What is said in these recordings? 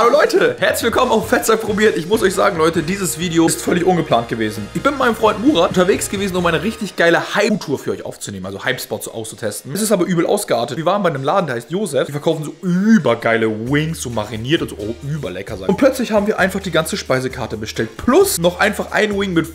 Hallo Leute, herzlich willkommen auf Fettsack probiert. Ich muss euch sagen, Leute, dieses Video ist völlig ungeplant gewesen. Ich bin mit meinem Freund Murat unterwegs gewesen, um eine richtig geile Hype-Tour für euch aufzunehmen, also Hype-Spots auszutesten. Es ist aber übel ausgeartet. Wir waren bei einem Laden, der heißt Josef. Die verkaufen so übergeile Wings, so mariniert und so oh, überlecker sein. Und plötzlich haben wir einfach die ganze Speisekarte bestellt. Plus noch einfach ein Wing mit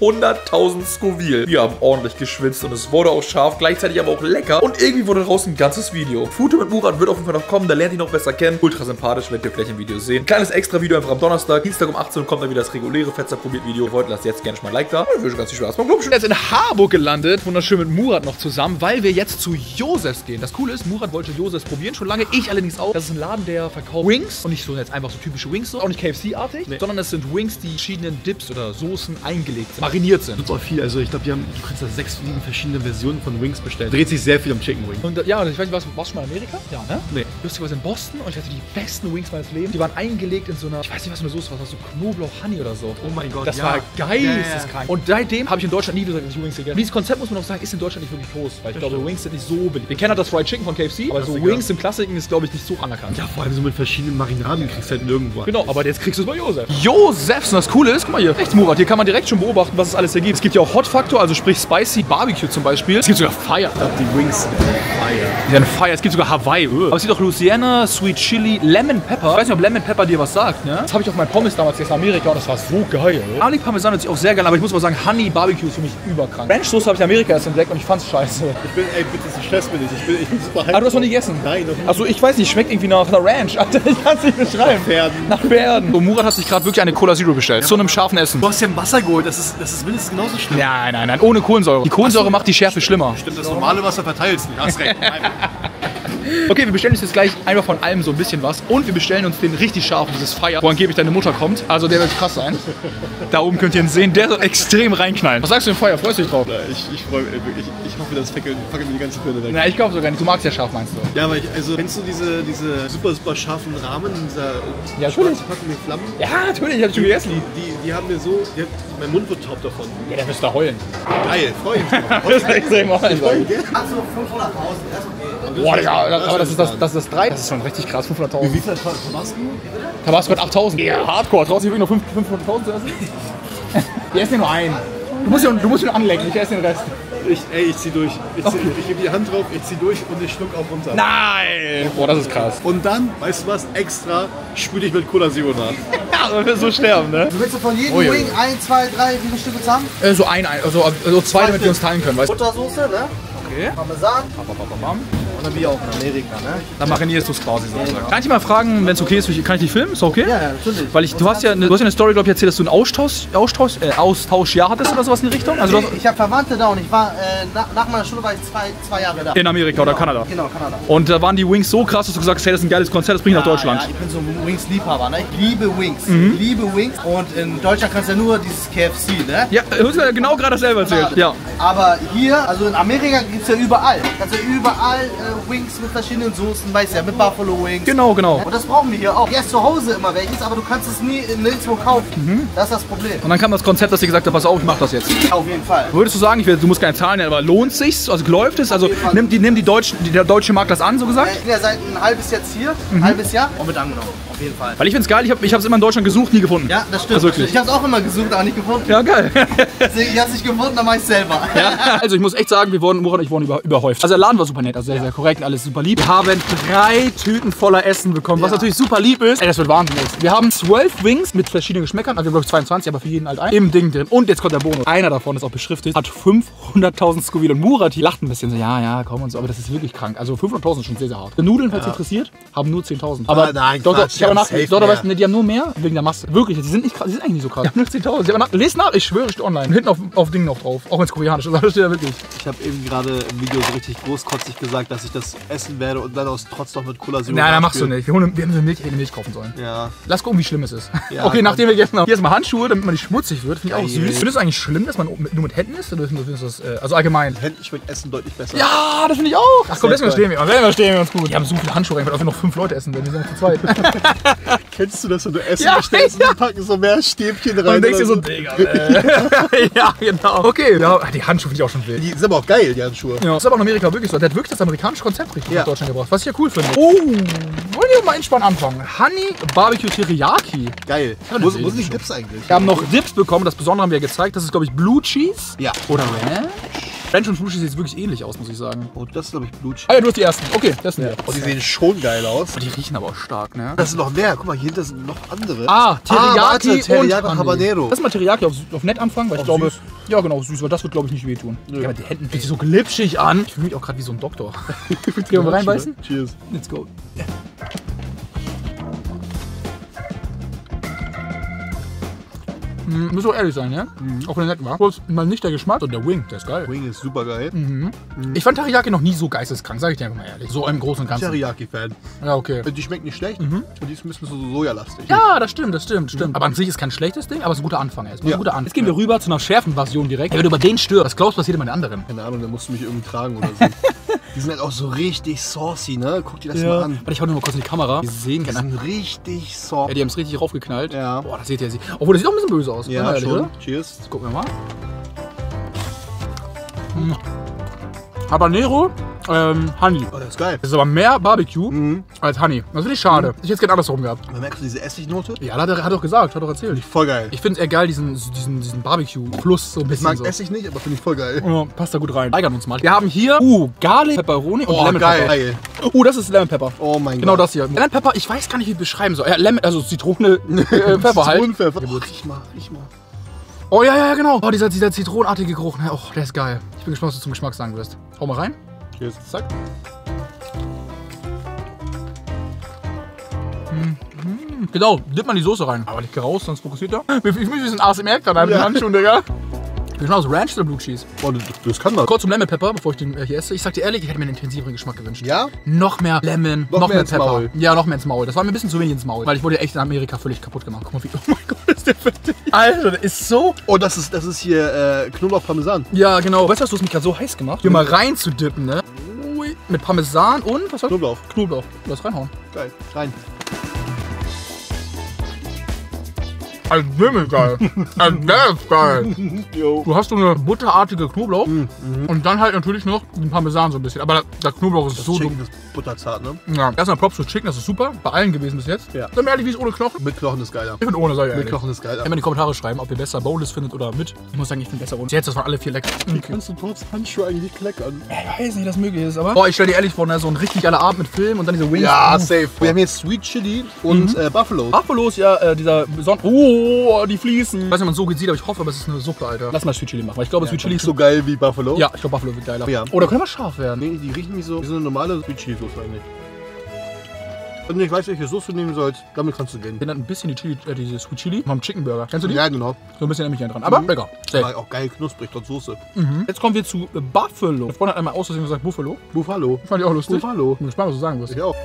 500.000 Scoville. Wir haben ordentlich geschwitzt und es wurde auch scharf, gleichzeitig aber auch lecker. Und irgendwie wurde daraus ein ganzes Video. Foto mit Murat wird auf jeden Fall noch kommen, da lernt ihr noch besser kennen. Ultra sympathisch, werdet ihr gleich im Video sehen. Kleines extra Video einfach am Donnerstag. Dienstag um 18 Uhr kommt dann wieder das reguläre Fetzer probiert Video. Wollt, lasst jetzt gerne schon mal ein Like da. Ich wünsche ganz viel Spaß beim Club. jetzt in Harburg gelandet, wunderschön mit Murat noch zusammen, weil wir jetzt zu Josefs gehen. Das Coole ist, Murat wollte Josefs probieren, schon lange, ich allerdings auch. Das ist ein Laden, der verkauft Wings und nicht so jetzt einfach so typische Wings, so, auch nicht KFC-artig, sondern es sind Wings, die verschiedenen Dips oder Soßen eingelegt sind, mariniert sind. Gibt's auch viel. Also ich glaube, die haben, du kannst da sechs, sieben verschiedene Versionen von Wings bestellen. Dreht sich sehr viel um Chicken Wing. Und äh, ja, ich weiß nicht, warst, warst du schon mal in Amerika? Ja, ne? Nee. Lustigerweise in Boston und ich hatte die besten Wings meines Lebens. Die waren eingelegt in so einer, ich weiß nicht, was für eine Soße war, das so Knoblauch Honey oder so. Oh mein Gott, Das ja. war geisteskrank. Ja. Und seitdem habe ich in Deutschland nie wieder Wings gegessen. Dieses Konzept muss man auch sagen, ist in Deutschland nicht wirklich groß, weil ich glaube, Wings sind nicht so beliebt. Wir kennen halt das Fried Chicken von KFC, aber so. Wings im Klassiken ist, glaube ich, nicht so anerkannt. Ja, vor allem so mit verschiedenen Marinaden kriegst du halt nirgendwo. Genau, aber jetzt kriegst du es bei Josef. Josefs, und das Coole ist, guck mal hier, rechts Murat, hier kann man direkt schon beobachten, was es alles hier gibt. Es gibt ja auch Hot Factor, also sprich Spicy Barbecue zum Beispiel. Es gibt sogar Fire. Die Wings sind fire. Die sind Fire, es gibt sogar Hawaii. öh. Aber es gibt auch Louisiana, Sweet Chili, Lemon Pepper. Ich weiß nicht, ob Lemon Pepper dir was sagt, ne? Das habe ich auf meinen Pommes damals jetzt in Amerika und das war so geil. Garlic Parmesan ist auch sehr geil, aber ich muss mal sagen, Honey Barbecue ist für mich überkrank. Ranch Soße habe ich in Amerika erst entdeckt und ich fand's scheiße. Ich bin, ey, bitte, das stress mich nicht. Ich bin, ich bin super Ah, du hast noch nie gegessen? Nein, noch nicht. Also ich weiß nicht, schmeckt irgendwie nach einer Ranch. Alter, ich kann es nicht beschreiben. Pferden. Nach Pferden. So, Murat hat sich gerade wirklich eine Cola Zero bestellt. Zu einem scharfen Essen. Du hast ja Wasser geholt. Das ist, das ist mindestens genauso schlimm. Nein, nein, nein, ohne Kohlensäure. Die Kohlensäure macht die Schärfe schlimmer. Stimmt, das normale Wasser verteilst nicht. Hast recht. Okay, wir bestellen uns jetzt gleich einfach von allem so ein bisschen was. Und wir bestellen uns den richtig scharfen, dieses Fire, wo angeblich deine Mutter kommt. Also der wird krass sein. Da oben könnt ihr ihn sehen, der soll extrem reinknallen. Was sagst du dem Fire? Freust du dich drauf? Ich, ich freue mich. Ich, ich hoffe, das fackelt mir die ganze Birne weg. Na, ich glaube sogar nicht. Du magst ja scharf, meinst du? Ja, aber ich, also, kennst du diese, diese super, super scharfen Rahmen, dieser Ja, natürlich. Packung mit Flammen? Ja, natürlich, ich hab schon gegessen. Die, die haben mir so, die mein Mund wird taub davon. Ja, der du heulen. Geil, freue ich mich. Das ist extrem? Also 500.000, das ist okay. Boah, Digga, aber das ist das, das, ist das 3. Das ist schon richtig krass, 500.000. Wie viel hat Tabasco? Tabasco hat 8.000. Ja, Hardcore. Traust du wirklich nur 500.000 zu essen? Die essen ja nur einen. Du musst ihn, du musst ihn anlecken, ich esse den Rest. Ich, ey, ich zieh durch. Ich, zieh, ich gebe die Hand drauf, ich zieh durch und ich schluck auch runter. Nein! Boah, das ist krass. Und dann, weißt du was, extra spüle ich mit Cola Zero nach. Ja, dann wirst du sterben, ne? Du willst du von jedem Oh, ja. Wing 1, 2, 3, wie viele Stücke zusammen? Äh, so ein, ein- also, also zwei, damit wir uns teilen können, weißt du? Buttersoße, ne? Okay. Parmesan. Bam. Oder wie auch in Amerika, ne? Dann marinierst du es quasi sozusagen. Kann ich dich mal fragen, wenn es okay ist, kann ich dich filmen? Ist okay? Ja, ja, natürlich. Weil ich, du hast ja, eine, du hast ja eine Story, glaube ich, erzählt, dass du ein Austausch, Austausch, äh, Austauschjahr hattest oder sowas in die Richtung. Also du hast, Ich habe Verwandte da und ich war, äh, nach, nach meiner Schule war ich zwei, zwei Jahre da. in Amerika oder Genau, Kanada. Genau, Kanada. Und da waren die Wings so krass, dass du gesagt hast, hey, das ist ein geiles Konzert, das bringe ich nach Deutschland. Ja, ich bin so ein Wings-Liebhaber, ne? Ich liebe Wings. Mhm. Ich liebe Wings. Und in Deutschland kannst du ja nur dieses KFC, ne? Ja, du hast ja genau gerade dasselbe erzählt. Ja. Aber hier, also in Amerika gibt es ja überall. Kannst du überall äh, Wings mit verschiedenen Soßen, weißt du ja, mit Buffalo Wings. Genau, genau. Und das brauchen wir hier auch. Hier ist zu Hause immer welches, aber du kannst es nie nirgendwo kaufen. Mhm. Das ist das Problem. Und dann kam das Konzept, dass sie gesagt hat, pass auf, ich mach das jetzt. Auf jeden Fall. Würdest du sagen, ich will, du musst keine Zahlen nennen, aber lohnt sich's? Also läuft es? Also nimmt, die, nimmt die Deutschen, die, der deutsche Markt das an, so gesagt? Ich bin ja seit ein halbes Jahr hier, Mhm. ein halbes Jahr und wird angenommen. Auf jeden Fall. Weil ich find's geil, ich habe es immer in Deutschland gesucht, nie gefunden. Ja, das stimmt. Also wirklich. Ich habe es auch immer gesucht, aber nicht gefunden. Ja, geil. Deswegen, ich habe es nicht gefunden, dann mache ich selber. Ja, also ich muss echt sagen, wir wurden, Murat und ich wurden über, überhäuft. Also der Laden war super nett, also sehr, sehr korrekt, alles super lieb. Wir haben drei Tüten voller Essen bekommen, was Ja. natürlich super lieb ist. Ey, das wird Wahnsinn. Ey. Wir haben zwölf Wings mit verschiedenen Geschmäckern, also wir haben glaube ich 22, aber für jeden halt ein. Im Ding drin. Und jetzt kommt der Bonus. Einer davon ist auch beschriftet, hat 500.000 Scoville. Und Murat hier lacht ein bisschen so, ja, ja, komm und so, aber das ist wirklich krank. Also 500.000 ist schon sehr, sehr hart. Die Nudeln, falls ihr interessiert, haben nur 10.000. Aber Ah, nein, doch, doch, ich habe die haben nachgelesen. mehr. weißt du, ne, die haben nur mehr wegen der Masse. Wirklich, die sind nicht die sind eigentlich nicht so krass. Die haben nur 10.000. Ich habe nach, lest nach, ich schwöre, steht online. Hinten auf, auf Ding noch drauf. Auch wenn es koreanisch ist, das steht ja wirklich. Ich habe eben gerade im Video so richtig großkotzig gesagt, dass ich das essen werde und dann aus Trotz noch mit Cola Zero Nein, nein, machst du nicht. Wir, holen, wir haben eine Milch, eine Milch kaufen sollen. Ja. Lass gucken, wie schlimm es ist. Ja, okay, nachdem wir gegessen haben. Hier erstmal Handschuhe, damit man nicht schmutzig wird. Finde ich auch süß. Findest du es eigentlich schlimm, dass man nur mit Händen isst? Oder findest du das, äh, also allgemein? Händen schmeckt Essen deutlich besser. Ja, das finde ich auch. Ach komm, deswegen stehen wir. Deswegen stehen wir uns gut. Wir haben so viele Handschuhe rein, weil wir noch fünf Leute essen werden. Wir sind noch zu zweit. Kennst du das, wenn du Essen Ja, bestellst ja. und packen so mehr Stäbchen rein? Und denkst dir so, Digga, äh. Ja, genau. Okay, ja, die Handschuhe finde ich auch schon wild. Die sind aber auch geil, die Handschuhe. Ja. Das ist aber in Amerika wirklich so. Der hat wirklich das amerikanische Konzept richtig Ja. nach Deutschland gebracht. Was ich ja cool finde. Oh, wollen wir mal entspannt anfangen? Honey Barbecue Teriyaki. Geil. Wo, sind die. Dips eigentlich? Wir haben noch Dips bekommen. Das Besondere haben wir ja gezeigt. Das ist, glaube ich, Blue Cheese. Ja. Oder Ranch. Ranch und Cheese sieht wirklich ähnlich aus, muss ich sagen. Oh, das ist, glaube ich, Blut. Ah ja, du hast die ersten. Okay, das sind wir. Oh, die sehen schon geil aus. Oh, die riechen aber auch stark, ne? Das sind noch mehr. Guck mal, hier hinter sind noch andere. Ah, Teriyaki, warte, Teriyaki und. Habanero. Lass mal Teriyaki auf, auf nett anfangen, weil ich glaube, süß. ja genau, süß, weil das wird glaube ich nicht wehtun. Ja, aber die Hände fühlt sich so glitschig an. Ich fühle mich auch gerade wie so ein Doktor. Gehen wir mal reinbeißen? Cheers. Let's go. Hm, muss auch ehrlich sein, ja? Auch wenn er nett war. Kurz mal nicht der Geschmack, sondern der Wing, der ist geil. Wing ist super geil. Ich fand Teriyaki noch nie so geisteskrank, sag ich dir einfach mal ehrlich. So im Großen und Ganzen. Teriyaki-Fan. Ja, okay. Die schmeckt nicht schlecht. Und die ist ein bisschen so sojalastig. Ja, das stimmt, das stimmt, stimmt. Aber an sich ist kein schlechtes Ding, aber es ist ein guter Anfang. erstmal. Ja. Ein guter Anfang. Jetzt gehen wir rüber zu einer schärfen Version direkt. Ey, wenn du über den störst, was glaubst du, passiert immer den anderen? Keine Ahnung, da musst du mich irgendwie tragen oder so. die sind halt auch so richtig saucy, ne? Guck dir das mal an. Warte, ich hau nur mal kurz in die Kamera. Wir sehen Die sind richtig Ja, soft. die haben es richtig raufgeknallt. Ja. Boah, das seht ihr. Obwohl, das sieht auch ein bisschen böse aus. Ja, ehrlich, schon. oder? Cheers. Jetzt gucken wir mal. Hm. Habanero, ähm, Honey. Oh, das ist geil. Das ist aber mehr Barbecue als Honey. Das finde ich schade. Ich hätte es gerne andersrum gehabt. Man merkst du diese Essignote? Ja, hat er hat doch gesagt, hat doch erzählt. Voll geil. Ich finde es eher geil, diesen, diesen, diesen Barbecue-Fluss so ein Ich bisschen mag so. Essig nicht, aber finde ich voll geil. Ja, passt da gut rein. Steigern uns mal. Wir haben hier, uh, Garlic, Pepperoni und Oh, Lemon geil. Pepper. geil. Uh, das ist Lemon Pepper. Oh mein Genau Gott. das hier. Lemon Pepper, ich weiß gar nicht, wie ich beschreiben soll. Ja, Lemon, also Zitrone, äh, Pfeffer halt. Zitronenpfeffer. Oh, riech mal, riech mal. Oh ja, ja, ja, genau. Oh, dieser, dieser zitronenartige Geruch. ne? Oh, der ist geil. Ich bin gespannt, was du zum Geschmack sagen wirst. Hau mal rein. Cheers. Zack. Mhm. Genau, dip mal die Soße rein. Aber nicht raus, sonst fokussiert er. Ich so ein ASMR gerade mit den Ja. Handschuhen, Digga. Wie schmeckt aus Ranch oder Blue Cheese? Oh, das, das kann man. Kurz zum Lemon Pepper, bevor ich den äh, hier esse. Ich sag dir ehrlich, ich hätte mir einen intensiveren Geschmack gewünscht. Ja? Noch mehr Lemon, noch, Noch mehr, mehr ins Pepper. Maul. Ja, noch mehr ins Maul. Das war mir ein bisschen zu wenig ins Maul, weil ich wurde echt in Amerika völlig kaputt gemacht. Guck mal, wie. Oh mein Gott, ist der fettig. Alter, der ist so. Oh, das ist, das ist hier äh, Knoblauch-Parmesan. Ja, genau. Weißt du, du hast mich gerade so heiß gemacht? Hier mal rein zu dippen, ne? Mit Parmesan und was war Knoblauch. Knoblauch. Lass reinhauen. Geil. Rein. Nämlich geil. also, der ist geil. Du hast so eine butterartige Knoblauch und dann halt natürlich noch den Parmesan so ein bisschen. Aber der, Knoblauch ist Das so dumm. ist butterzart, ne? Ja. Erstmal Props für Chicken, das ist super. Bei allen gewesen bis jetzt. Ja. Sag mir ehrlich, wie ist ohne Knochen? Mit Knochen ist geiler. Ich finde ohne, sag ich Mit ehrlich. Knochen ist geiler. Immer in die Kommentare schreiben, ob ihr besser Boneless findet oder mit. Ich muss sagen, ich finde besser ohne. Jetzt, das waren alle vier lecker. Wie kannst du trotz Handschuhe eigentlich kleckern? Ich weiß nicht, dass möglich ist, aber. Boah, ich stell dir ehrlich vor, ne, so ein richtig geiler Abend mit Film und dann diese Wings. Ja, safe. Wir haben jetzt Sweet Chili und äh, Buffalo. Buffalo ist ja äh, dieser besondere. Oh, die Fließen. Ich weiß nicht, ob man so gut sieht, aber ich hoffe, aber es ist eine Suppe, Alter. Lass mal Sweet Chili machen, weil ich glaube, Sweet Chili ist so geil wie Buffalo. Ja, ich glaube, Buffalo wird geiler. Ja. Oder können wir scharf werden? Nee, die riechen nicht so wie so eine normale Sweet Chili Soße eigentlich. Wenn du nicht weißt, welche Soße du nehmen sollst, damit kannst du gehen. Ich bin dann ein bisschen die Chili, äh, diese Sweet Chili vom Chicken Burger. Kennst du die? Ja, genau. So ein bisschen nämlich dran. Aber lecker. Safe. War auch geil knusprig, trotz Soße. Jetzt kommen wir zu Buffalo. Mein Freund hat einmal aus Versehen gesagt Buffalo. Buffalo. Fand ich auch lustig. Buffalo. Bin gespannt, was du sagen wirst. Ich auch.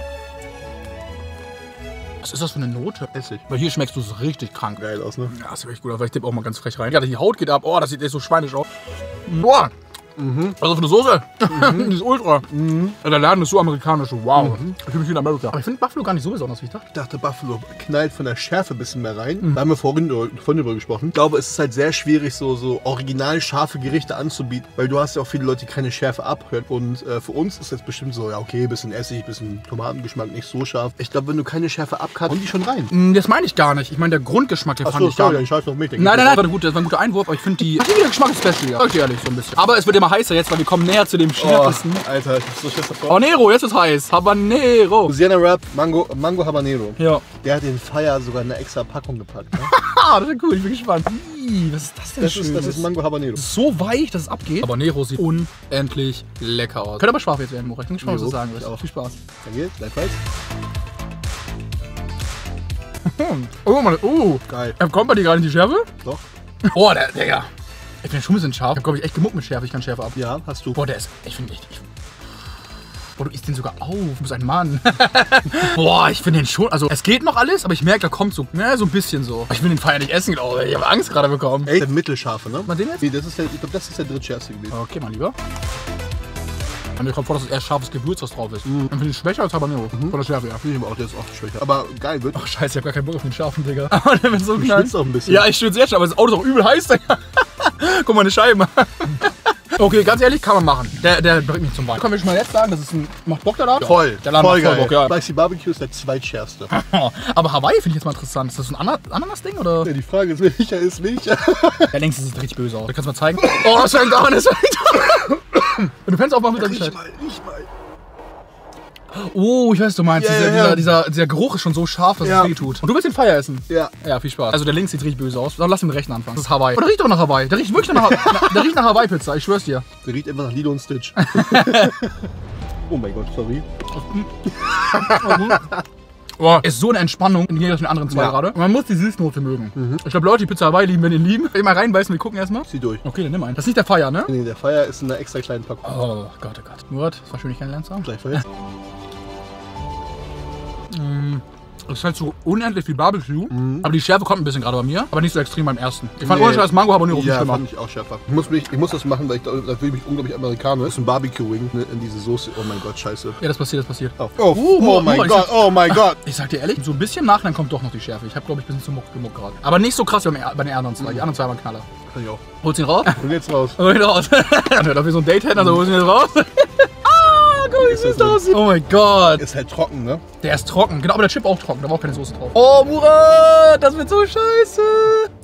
Was ist das für eine Note? Essig. Weil hier schmeckst du es richtig krank. Geil aus, ne? Ja, das sieht echt gut aus, weil ich tippe auch mal ganz frech rein. Ja, die Haut geht ab. Oh, das sieht echt so schweinisch aus. Boah. Also für eine Soße. die ist ultra. Ja, der Laden ist so amerikanisch. Wow. Ich fühle mich wie in Amerika. Aber ich finde Buffalo gar nicht so besonders, wie ich dachte. Ich dachte, Buffalo knallt von der Schärfe ein bisschen mehr rein. Da haben wir vorhin vorhin drüber gesprochen. Ich glaube, es ist halt sehr schwierig, so, so original scharfe Gerichte anzubieten, weil du hast ja auch viele Leute, die keine Schärfe abhören. Und äh, für uns ist jetzt bestimmt so, ja, okay, bisschen Essig, bisschen Tomatengeschmack, nicht so scharf. Ich glaube, wenn du keine Schärfe abkannst, kommen die schon rein. Mm, Das meine ich gar nicht. Ich meine, der Grundgeschmack, den fand Achso, ich gar sorry, nicht. dann scheiß auf mich. Nein, nein, nein, das war, das war ein guter Einwurf, aber ich finde die. Ich finde der Geschmack ist special, ja. Sag ich ehrlich, so ein bisschen. Aber es wird immer heißer jetzt, weil wir kommen näher zu dem Oh, Schärfesten. Alter, ich hab so Schiss davor. Habanero, jetzt ist heiß. Habanero. Louisiana Rap, Mango, Mango Habanero. Ja. Der hat den Fire sogar in eine extra Packung gepackt. Ne? Ah, das ist cool, ich bin gespannt. Was ist das denn Das, ist, das ist Mango Habanero. Das ist so weich, dass es abgeht. Habanero sieht unendlich lecker aus. Könnte aber scharf jetzt werden, Moritz. Ich bin gespannt, was du sagen wirst. Viel Spaß. Danke, gleichfalls. Oh, Mann, oh. Geil. Kommt bei dir gerade in die Schärfe? Doch. Oh, der, Digga. Ich bin schon ein bisschen scharf. Ich hab, glaube ich, echt gemuckt mit Schärfe. Ich kann Schärfe ab. Ja, hast du. Boah, der ist. Ich finde echt. Ich, boah, du isst den sogar auf. Du bist ein Mann. boah, ich finde den schon. Also, es geht noch alles, aber ich merke, da kommt so. Ne, so ein bisschen so. Ich will den Feier nicht essen, glaube ich. Ich habe Angst gerade bekommen. Ey, der mittelscharfe, ne? Mal den jetzt? Nee, das ist der, ich glaube, das ist der drittschärfste gewesen. Okay, mein Lieber. Und mir kommt vor, dass es eher scharfes Gewürz, was drauf ist. Dann finde ich es schwächer als Habanero. Von der Schärfe, ja. Finde ich aber auch, der ist auch schwächer. Aber geil, wird. Ach scheiße, ich hab gar keinen Bock auf den scharfen, Digga. Aber der wird so Du schwitzt auch ein bisschen. Ja, ich schwitze jetzt schon, aber das Auto ist auch übel heiß, Digga. Guck mal, eine Scheibe. Okay, ganz ehrlich, kann man machen. Der, der bringt mich zum Wein. Können wir schon mal jetzt sagen, das ist ein. Macht Bock der Laden? Voll. Der Laden voll macht voll geil. Bock, ja. Spicy Barbecue ist der zweitschärfste. Aber Hawaii finde ich jetzt mal interessant. Ist das so ein Ana- Ananas-Ding oder? Ja, die Frage ist, welcher ist welcher? Ja, längst sieht richtig böse aus. Kannst du mal zeigen? Oh, das fängt an, das fängt an. Und du kannst auch mal mit der Bescheid. mal, riech mal. Oh, ich weiß, was du meinst. Ja, dieser, ja, ja. Dieser, dieser, dieser Geruch ist schon so scharf, dass Ja. es weh tut. Und du willst den Feier essen? Ja. Ja, viel Spaß. Also der links sieht richtig böse aus. Dann lass den rechten anfangen. Das ist Hawaii. Oh, der riecht doch nach Hawaii. Der riecht wirklich nach, na, der riecht nach Hawaii-Pizza, ich schwör's dir. Der riecht einfach nach Lilo und Stitch. oh mein Gott, sorry. Boah, ist so eine Entspannung im Gegensatz zu den anderen zwei Ja. gerade. Und man muss die Süßnote mögen. Ich glaube, Leute, die Pizza Hawaii lieben, wenn die ihn lieben. Will ich mal reinbeißen, wir gucken erstmal. Zieh durch. Okay, dann nimm einen. Das ist nicht der Feier, ne? Nee, der Feier ist in einer extra kleinen Packung. Oh Gott, oh Gott. Murat, es war schön, dich kennengelernt zu haben. Gleichfalls. Es ist halt so unendlich viel Barbecue. Aber die Schärfe kommt ein bisschen gerade bei mir. Aber nicht so extrem beim ersten. Ich fand Nee. ohne Scheiß Mango Habanero Ja, schlimmer. fand ich auch schärfer. Ich muss, mich, ich muss das machen, weil ich da, da fühle ich mich unglaublich amerikanisch. Das ist ein Barbecue-Wing ne, in diese Soße. Oh mein Gott, scheiße. Ja, das passiert, das passiert. Oh, oh, Uh, oh mein oh, ich Gott, oh mein Gott. Ich sag dir ehrlich, so ein bisschen nach, dann kommt doch noch die Schärfe. Ich habe, glaube ich, ein bisschen zu muck gemuckt gerade. Aber nicht so krass wie bei den anderen zwei. Die anderen zwei waren Knaller. Kann ich auch. Holst ihn raus? Und jetzt raus. Hol ihn raus. Wir so ein Date hätten, also holst du ihn jetzt raus. Mal, wie süß das aussieht. Oh mein Gott. Ist halt trocken, ne? Der ist trocken. Genau, aber der Chip auch trocken. Da war auch keine Soße drauf. Oh, Murat, das wird so scheiße.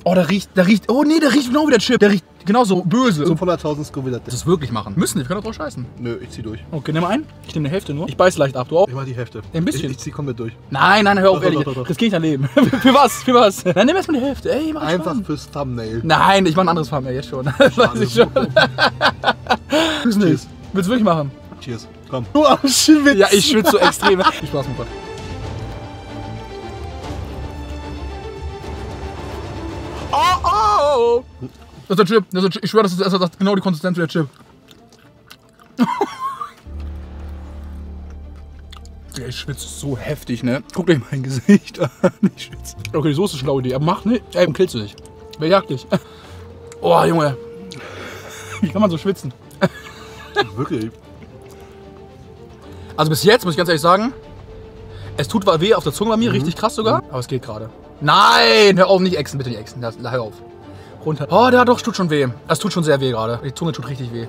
Oh, der riecht, der riecht, oh nee, der riecht genau wie der Chip. Der riecht genauso böse. 500.000 Scoville. Das ist wirklich machen. Müssen wir, wir können doch drauf scheißen. Nö, ich zieh durch. Okay, nimm ein. Ich nehme eine Hälfte nur. Ich beiß leicht ab, du auch? Ich mach die Hälfte. Ein bisschen. Ich, ich zieh komplett durch. Nein, nein, hör auf, Doch, ehrlich. doch, doch. Das geht nicht dein Leben. für was? Für was? Dann nimm erstmal die Hälfte. Ey, mach Einfach Spaß. fürs Thumbnail. Nein, ich mach ein anderes Farben jetzt schon. Das weiß ich schon. Cheers. Willst du wirklich machen? Cheers. Komm. Du am Schwitz. Ja, ich schwitze so extrem. Viel Spaß, Murat. Oh, oh, oh. Das ist der Chip. Das ist der Chip. Ich schwöre, das ist, das genau die Konsistenz wie der Chip. Ich schwitze so heftig, ne? Guck dir mein Gesicht an. Ich schwitze. Okay, die Soße ist eine schlaue Idee. Aber mach nicht. Ey, killst du dich. Wer jagt dich? Oh, Junge. Wie kann man so schwitzen? Wirklich. Also bis jetzt muss ich ganz ehrlich sagen, es tut weh auf der Zunge bei mir, richtig krass sogar. Aber es geht gerade. Nein, hör auf, nicht exen, bitte nicht exen. Das, hör auf. Runter. Oh, der doch, tut schon weh. Das tut schon sehr weh gerade. Die Zunge tut richtig weh.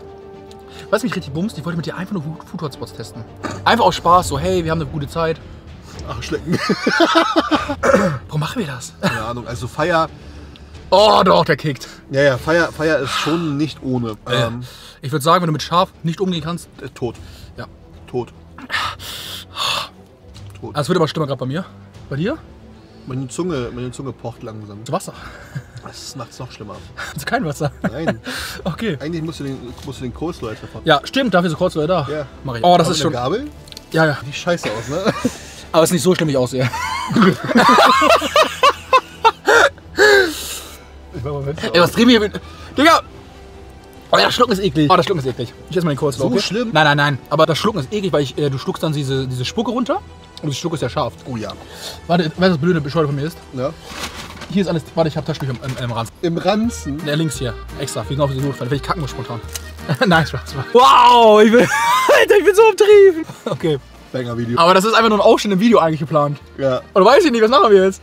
Was mich richtig bumst, ich wollte mit dir einfach nur Food- Hotspots testen. Einfach aus Spaß, so hey, wir haben eine gute Zeit. Arschlecken. Warum machen wir das? Keine Ahnung. Also Feier. Oh, doch, der kickt. Ja, ja, Feier, Feier ist schon nicht ohne. Ähm, Ich würde sagen, wenn du mit Schaf nicht umgehen kannst, äh, tot. ja. Tot. Ah, Es wird aber schlimmer gerade bei mir. Bei dir? Meine Zunge, meine Zunge pocht langsam. Zu Wasser. Das macht es noch schlimmer. Also kein Wasser. Nein. Okay. Eigentlich musst du den, musst du den Coleslaw jetzt verpacken. Ja, stimmt, dafür ist so kurz da. Ja. Mach ich. Oh, das Aber ist schon. der Gabel? Ja, ja. Sieht scheiße aus, ne? Aber es ist nicht so schlimm, ich aussehe. Ich mach mal Fenster Ey, was drehen wir hier mit. Digga! Oh, ja, das Schlucken ist eklig. Oh, das Schlucken ist eklig. Ich esse mal den Coleslaw. So okay? schlimm? Nein, nein, nein. Aber das Schlucken ist eklig, weil ich, äh, du schluckst dann diese, diese Spucke runter. Und das Schluck ist ja scharf. Oh ja. Warte, weißt du, was blöde Bescheuerte von mir ist? ja. Hier ist alles. Warte, ich hab Taschentücher im, im, im Ranz. Im Ranzen. Der links hier. Extra. Wir sind auf diese Notfall. Ich kacken muss spontan. nein, Spaß. Wow, ich bin. Alter, ich bin so umtrieben. Okay. Banger-Video. Aber das ist einfach nur ein Ausschnitt im Video eigentlich geplant. Ja. Oder weiß ich nicht, was machen wir jetzt?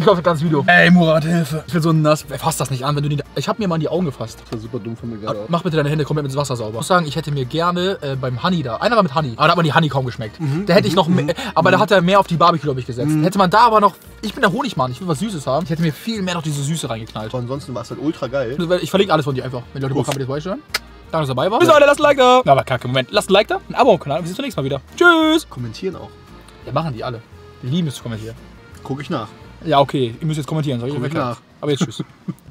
Ich glaube, das ganze Video. Ey, Murat, Hilfe. Ich bin so nass. Fass das nicht an, wenn du die. Ich habe mir mal in die Augen gefasst. Das war super dumm von mir gerade. Mach bitte deine Hände komplett mit Wasser sauber. Ich muss sagen, ich hätte mir gerne äh, beim Honey da. Einer war mit Honey. Aber da hat man die Honey kaum geschmeckt. da hätte ich noch mehr. Aber da hat er mehr auf die Barbecue, glaube ich, gesetzt. Hätte man da aber noch. Ich bin der Honigmann, ich will was Süßes haben. Ich hätte mir viel mehr noch diese Süße reingeknallt. Aber ansonsten war es halt ultra geil. Ich verlinke alles von dir einfach, wenn die Leute Bock haben, mit dir beisteuern. Danke, dass ihr dabei war. Bis Leute, lasst ein Like da. Aber kacke, Moment. Lasst ein Like da, ein Abo am Kanal. Wir sehen uns beim nächsten Mal wieder. Tschüss. Kommentieren auch. Ja, machen die alle. Die lieben es zu kommentieren. Guck ich nach. Ja, okay. Ihr müsst jetzt kommentieren. Soll ich Guck ich nach. Aber jetzt tschüss.